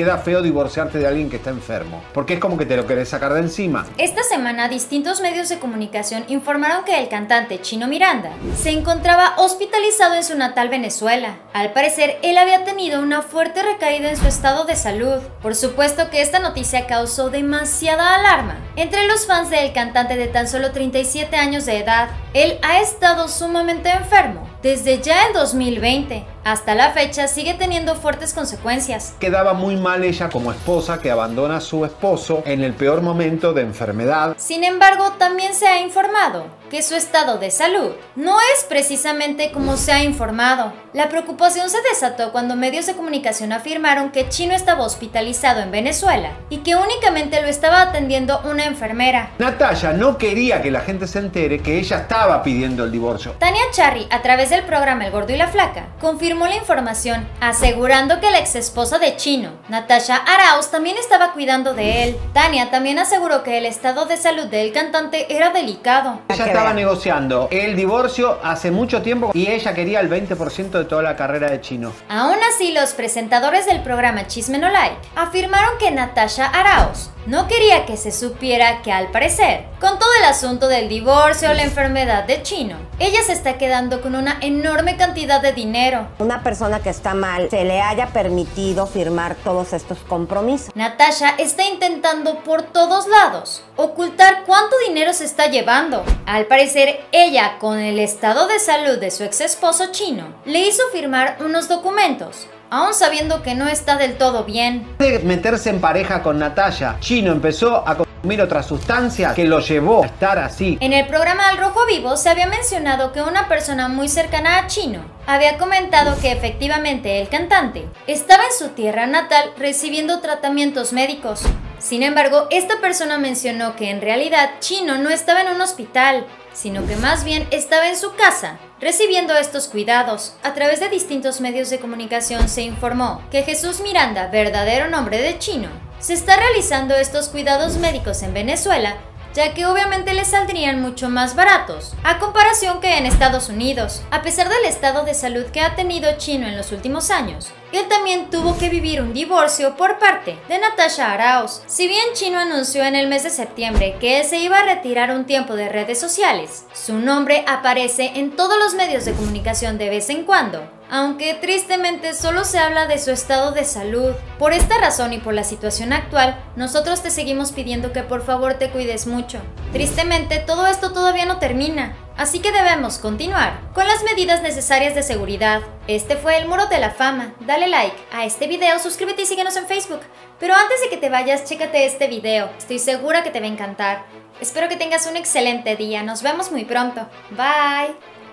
queda feo divorciarte de alguien que está enfermo, porque es como que te lo querés sacar de encima. Esta semana distintos medios de comunicación informaron que el cantante Chino Miranda se encontraba hospitalizado en su natal Venezuela. Al parecer, él había tenido una fuerte recaída en su estado de salud. Por supuesto que esta noticia causó demasiada alarma entre los fans del cantante de tan solo 37 años de edad. Él ha estado sumamente enfermo desde ya en 2020. Hasta la fecha sigue teniendo fuertes consecuencias. Quedaba muy mal ella como esposa que abandona a su esposo en el peor momento de enfermedad. Sin embargo, también se ha informado que su estado de salud no es precisamente como se ha informado. La preocupación se desató cuando medios de comunicación afirmaron que Chino estaba hospitalizado en Venezuela y que únicamente lo estaba atendiendo una enfermera. Natalia no quería que la gente se entere que ella estaba pidiendo el divorcio. Tania Charry, a través del programa El Gordo y la Flaca, confirmó la información, asegurando que la ex esposa de Chino, Natasha Arauz, también estaba cuidando de él. Tania también aseguró que el estado de salud del cantante era delicado. Ella estaba negociando el divorcio hace mucho tiempo y ella quería el 20% de toda la carrera de Chino. Aún así, los presentadores del programa Chisme No Like afirmaron que Natasha Arauz no quería que se supiera que al parecer, con todo el asunto del divorcio o la enfermedad de Chino, ella se está quedando con una enorme cantidad de dinero. Una persona que está mal se le haya permitido firmar todos estos compromisos. Natasha está intentando por todos lados ocultar cuánto dinero se está llevando. Al parecer, ella, con el estado de salud de su ex esposo chino, le hizo firmar unos documentos aún sabiendo que no está del todo bien. De meterse en pareja con Natalia, Chino empezó a consumir otra sustancia que lo llevó a estar así. En el programa Al Rojo Vivo se había mencionado que una persona muy cercana a Chino había comentado que efectivamente el cantante estaba en su tierra natal recibiendo tratamientos médicos. Sin embargo, esta persona mencionó que en realidad Chino no estaba en un hospital, sino que más bien estaba en su casa, recibiendo estos cuidados. A través de distintos medios de comunicación se informó que Jesús Miranda, verdadero nombre de Chino, se está realizando estos cuidados médicos en Venezuela ya que obviamente le saldrían mucho más baratos, a comparación que en Estados Unidos. A pesar del estado de salud que ha tenido Chino en los últimos años, él también tuvo que vivir un divorcio por parte de Natasha Arauz. Si bien Chino anunció en el mes de septiembre que se iba a retirar un tiempo de redes sociales, su nombre aparece en todos los medios de comunicación de vez en cuando, aunque tristemente solo se habla de su estado de salud. Por esta razón y por la situación actual, nosotros te seguimos pidiendo que por favor te cuides mucho. Tristemente, todo esto todavía no termina. Así que debemos continuar con las medidas necesarias de seguridad. Este fue el Muro de la Fama. Dale like a este video, suscríbete y síguenos en Facebook. Pero antes de que te vayas, chécate este video. Estoy segura que te va a encantar. Espero que tengas un excelente día. Nos vemos muy pronto. Bye.